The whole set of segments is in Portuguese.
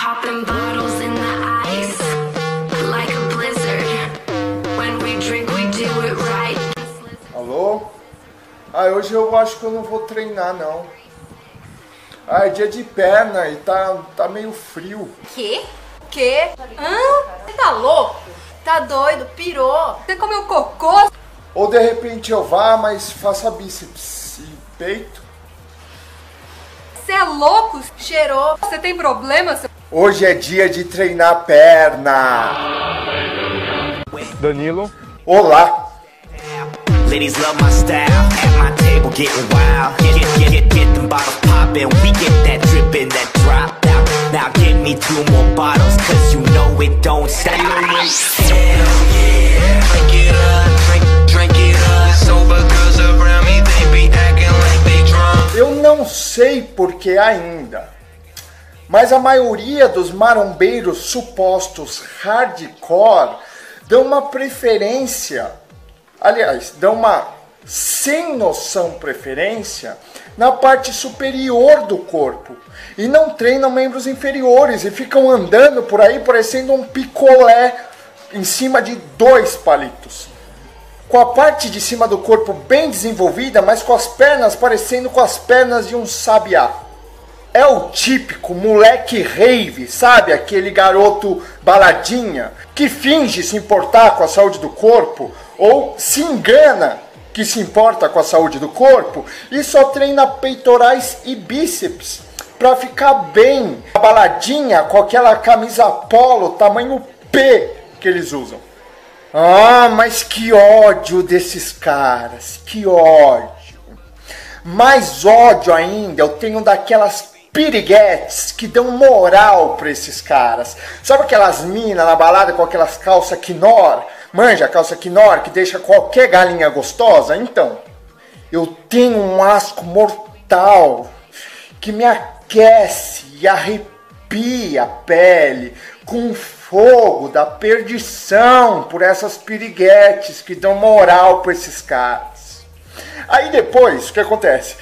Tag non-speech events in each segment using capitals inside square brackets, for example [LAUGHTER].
Popping bottles in the ice like a blizzard. When we drink, we do it right. Alô? Ah, hoje eu acho que eu não vou treinar não. Ah, é dia de perna e tá, tá meio frio. Quê? Quê? Hã? Você tá louco? Tá doido? Pirou? Você comeu cocô? Ou de repente eu vá, mas faça bíceps e peito. Você é louco? Cheirou? Você tem problema? seu- Hoje é dia de treinar perna. Danilo. Olá. Ladies love my style. At my table getting wild. Get, get, get, get, get them bottles poppin'. We get that drippin', that drop out. Now give me two more bottles, cause you know it don't stop. Hell yeah. Drink it up, drink, drink it up. Sober girls around me, they be acting like they drunk. Eu não sei por que ainda, mas a maioria dos marombeiros supostos hardcore dão uma preferência, aliás, dão uma sem noção preferência na parte superior do corpo e não treinam membros inferiores e ficam andando por aí parecendo um picolé em cima de dois palitos com a parte de cima do corpo bem desenvolvida, mas com as pernas parecendo com as pernas de um sabiá. É o típico moleque rave, sabe? Aquele garoto baladinha que finge se importar com a saúde do corpo ou se engana que se importa com a saúde do corpo e só treina peitorais e bíceps para ficar bem. A baladinha com aquela camisa polo tamanho P que eles usam. Ah, mas que ódio desses caras, que ódio. Mais ódio ainda eu tenho daquelas piriguetes que dão moral pra esses caras. Sabe aquelas minas na balada com aquelas calças quinor? Manja, calça quinor que deixa qualquer galinha gostosa? Então, eu tenho um asco mortal que me aquece e arrepia a pele com o fogo da perdição por essas piriguetes que dão moral para esses caras. Aí depois, o que acontece?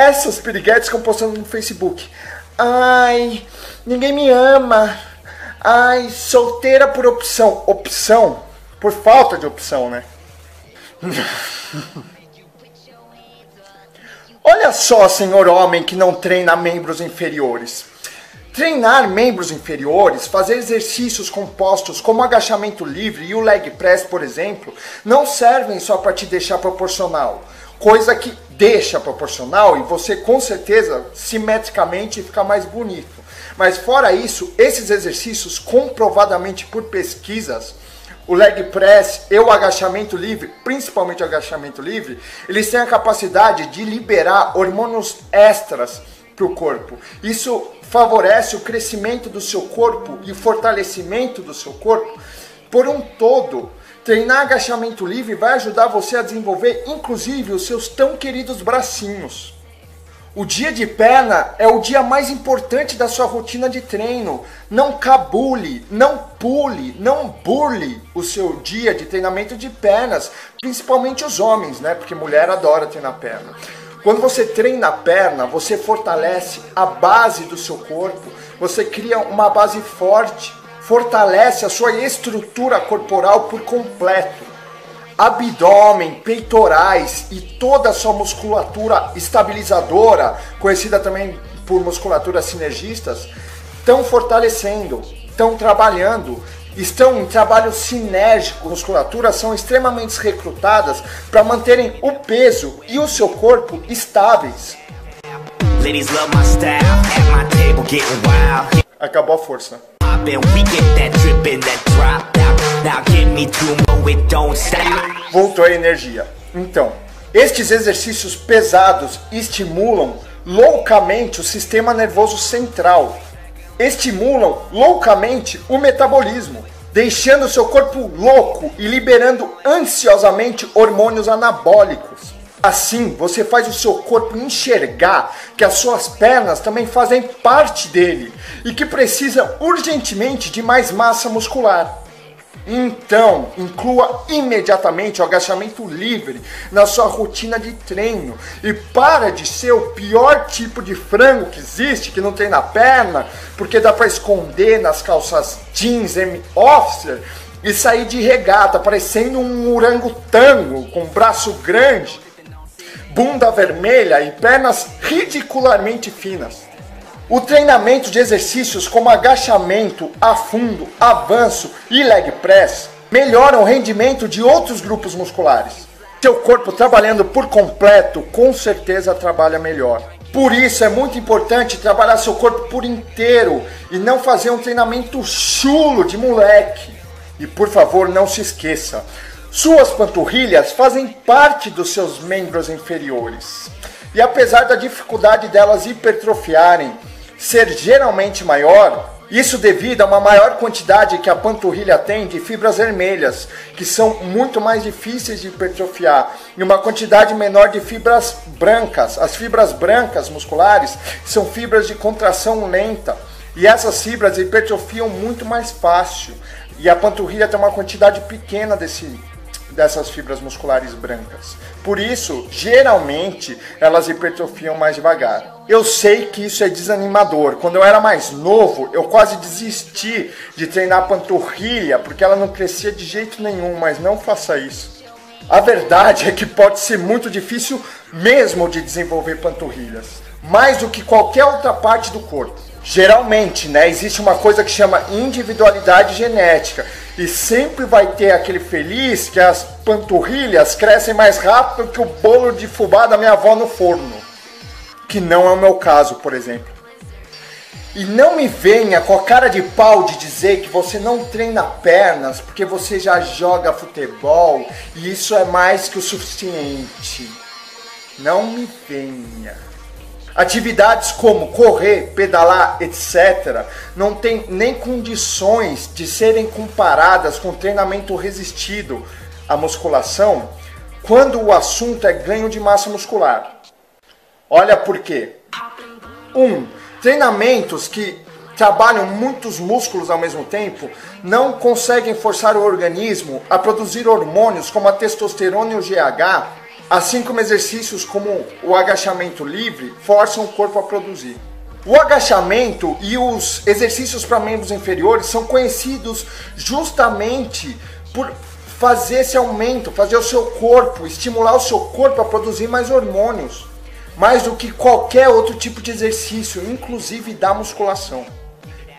Essas piriguetes ficam postando no Facebook. Ai, ninguém me ama. Ai, solteira por opção. Opção? Por falta de opção, né? [LAUGHS] Olha só, senhor homem que não treina membros inferiores. Treinar membros inferiores, fazer exercícios compostos como agachamento livre e o leg press, por exemplo, não servem só para te deixar proporcional. Coisa que deixa proporcional e você com certeza simetricamente fica mais bonito. Mas fora isso, esses exercícios comprovadamente por pesquisas o leg press e o agachamento livre, principalmente o agachamento livre, eles têm a capacidade de liberar hormônios extras para o corpo. Isso favorece o crescimento do seu corpo e o fortalecimento do seu corpo por um todo. Treinar agachamento livre vai ajudar você a desenvolver, inclusive, os seus tão queridos bracinhos. O dia de perna é o dia mais importante da sua rotina de treino. Não cabule, não pule, não burle o seu dia de treinamento de pernas, principalmente os homens, né? Porque mulher adora treinar perna. Quando você treina a perna, você fortalece a base do seu corpo, você cria uma base forte, fortalece a sua estrutura corporal por completo abdômen, peitorais e toda a sua musculatura estabilizadora, conhecida também por musculaturas sinergistas, estão fortalecendo, estão trabalhando, estão em trabalho sinérgico. Musculaturas são extremamente recrutadas para manterem o peso e o seu corpo estáveis. Acabou a força. Voltou a energia. Então, estes exercícios pesados estimulam loucamente o sistema nervoso central. Estimulam loucamente o metabolismo, deixando seu corpo louco e liberando ansiosamente hormônios anabólicos. Assim, você faz o seu corpo enxergar que as suas pernas também fazem parte dele e que precisa urgentemente de mais massa muscular. Então, inclua imediatamente o agachamento livre na sua rotina de treino e para de ser o pior tipo de frango que existe, que não tem na perna, porque dá para esconder nas calças jeans M-Officer e sair de regata, parecendo um orangotango com braço grande, bunda vermelha e pernas ridicularmente finas. O treinamento de exercícios como agachamento, afundo, avanço e leg press melhoram o rendimento de outros grupos musculares. Seu corpo trabalhando por completo, com certeza trabalha melhor. Por isso é muito importante trabalhar seu corpo por inteiro e não fazer um treinamento chulo de moleque. E por favor, não se esqueça, suas panturrilhas fazem parte dos seus membros inferiores. E apesar da dificuldade delas hipertrofiarem, ser geralmente maior, isso devido a uma maior quantidade que a panturrilha tem de fibras vermelhas, que são muito mais difíceis de hipertrofiar, e uma quantidade menor de fibras brancas. As fibras brancas musculares são fibras de contração lenta, e essas fibras hipertrofiam muito mais fácil. E a panturrilha tem uma quantidade pequena desse, dessas fibras musculares brancas. Por isso, geralmente, elas hipertrofiam mais devagar. Eu sei que isso é desanimador. Quando eu era mais novo, eu quase desisti de treinar panturrilha porque ela não crescia de jeito nenhum, mas não faça isso. A verdade é que pode ser muito difícil mesmo de desenvolver panturrilhas, mais do que qualquer outra parte do corpo. Geralmente, né, existe uma coisa que chama individualidade genética e sempre vai ter aquele feliz que as panturrilhas crescem mais rápido que o bolo de fubá da minha avó no forno, que não é o meu caso, por exemplo. E não me venha com a cara de pau de dizer que você não treina pernas porque você já joga futebol e isso é mais que o suficiente. Não me venha. Atividades como correr, pedalar, etc., não têm nem condições de serem comparadas com treinamento resistido à musculação quando o assunto é ganho de massa muscular. Olha por quê. 1. Um, treinamentos que trabalham muitos músculos ao mesmo tempo não conseguem forçar o organismo a produzir hormônios como a testosterona e o GH assim como exercícios como o agachamento livre forçam o corpo a produzir. O agachamento e os exercícios para membros inferiores são conhecidos justamente por fazer esse aumento, fazer o seu corpo, estimular o seu corpo a produzir mais hormônios, mais do que qualquer outro tipo de exercício, inclusive da musculação.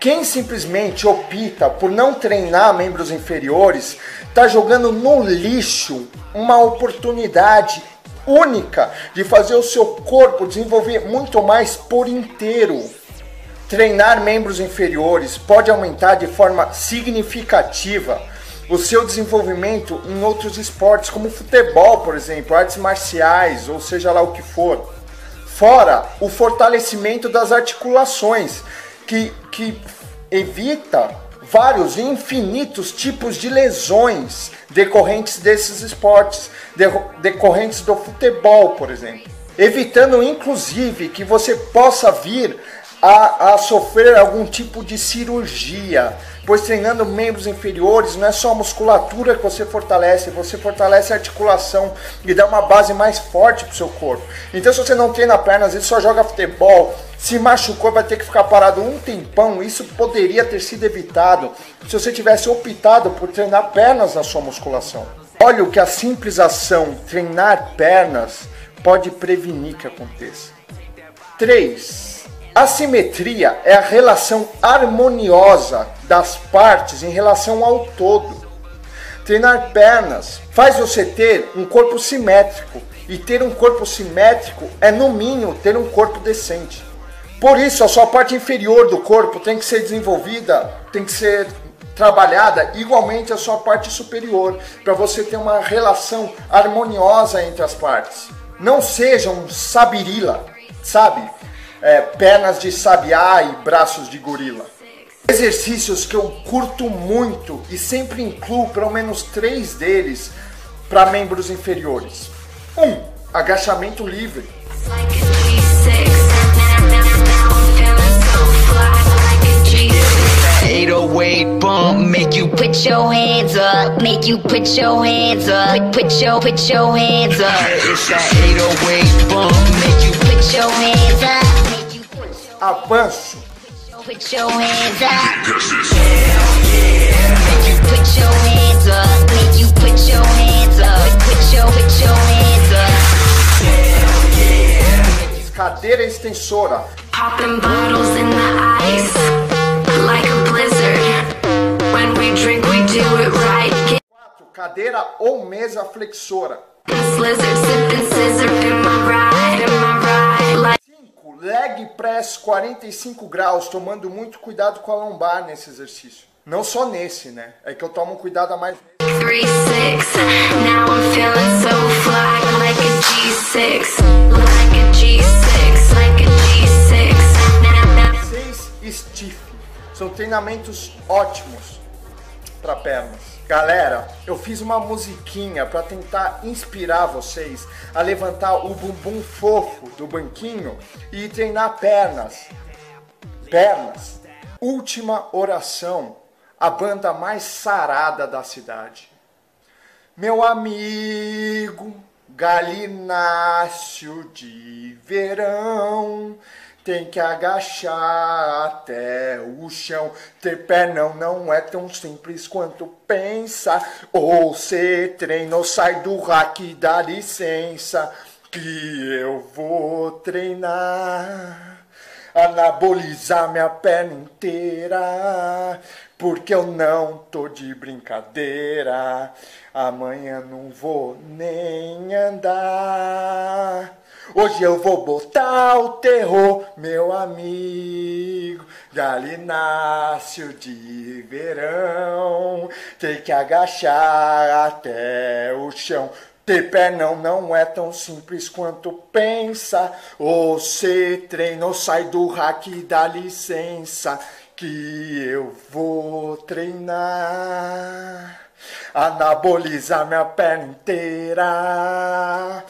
Quem simplesmente opta por não treinar membros inferiores está jogando no lixo uma oportunidade única de fazer o seu corpo desenvolver muito mais por inteiro. Treinar membros inferiores pode aumentar de forma significativa o seu desenvolvimento em outros esportes, como futebol, por exemplo, artes marciais, ou seja lá o que for. Fora o fortalecimento das articulações, que, que evita vários e infinitos tipos de lesões decorrentes desses esportes, decorrentes do futebol, por exemplo. Evitando inclusive que você possa vir a, a sofrer algum tipo de cirurgia, pois treinando membros inferiores não é só a musculatura que você fortalece, você fortalece a articulação e dá uma base mais forte para o seu corpo. Então, se você não treina pernas, vezes só joga futebol, se machucou, vai ter que ficar parado um tempão. Isso poderia ter sido evitado se você tivesse optado por treinar pernas na sua musculação. Olha o que a simples ação treinar pernas pode prevenir que aconteça. 3 Assimetria é a relação harmoniosa das partes em relação ao todo. Treinar pernas faz você ter um corpo simétrico, e ter um corpo simétrico é, no mínimo, ter um corpo decente. Por isso, a sua parte inferior do corpo tem que ser desenvolvida, tem que ser trabalhada igualmente a sua parte superior, para você ter uma relação harmoniosa entre as partes. Não seja um sabirila, sabe? é, pernas de sabiá e braços de gorila. Exercícios que eu curto muito e sempre incluo pelo menos três deles para membros inferiores. 1. Um, agachamento livre. I'm feeling so fly like a G6. 808 bump make you put your hands up. Make you put your hands up. Put, put your put your hands up. It's that 808 bump. Make you put your hands up. Make you put your, Avanço. put your hands up. Make you put your hands up. Make you put your hands up. Put your put your hands up. Cadeira extensora. Popping bottles in the ice like a blizzard. When we drink, we do it right. 4. Cadeira ou mesa flexora. 5. Leg press 45 graus, tomando muito cuidado com a lombar nesse exercício. Não só nesse, né? É que eu tomo cuidado a mais. three six. Now I'm feeling so fly like a G6, like a G6, like a G6. Now, now, 6. Stiff. São treinamentos ótimos para pernas. Galera, eu fiz uma musiquinha para tentar inspirar vocês a levantar o bumbum fofo do banquinho e treinar pernas. Pernas. Última oração. A banda mais sarada da cidade. Meu amigo, galináceo de verão, tem que agachar até o chão. Ter pé não, não é tão simples quanto pensa. Ou cê treina ou sai do rack, dá licença, que eu vou treinar anabolizar minha perna inteira, porque eu não tô de brincadeira. Amanhã não vou nem andar. Hoje eu vou botar o terror, meu amigo. Galináceo de verão, tem que agachar até o chão. Ter pé não, não é tão simples quanto pensa. Ou cê treina ou sai do hack dá licença. Que eu vou treinar. Anabolizar minha perna inteira.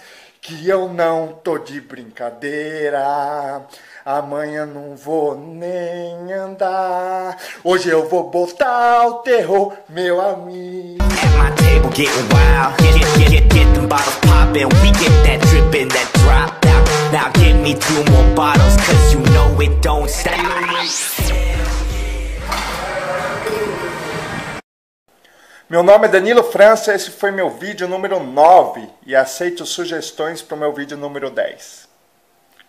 Que eu não tô de brincadeira. Amanhã não vou nem andar. Hoje eu vou botar o terror, meu amigo. At my table wild. Get, get, get, get, get them bottles poppin'. We get that that drop. Now, give me two more bottles, cause you know it don't stop. Meu nome é Danilo França, esse foi meu vídeo número 9 e aceito sugestões para o meu vídeo número 10.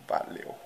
Valeu!